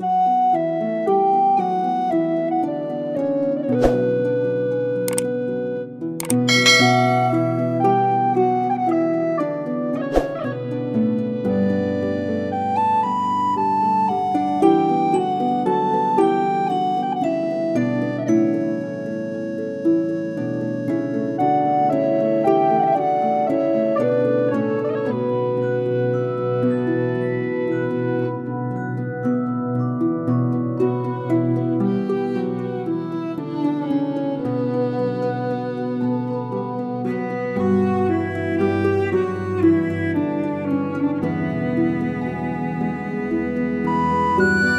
you. you.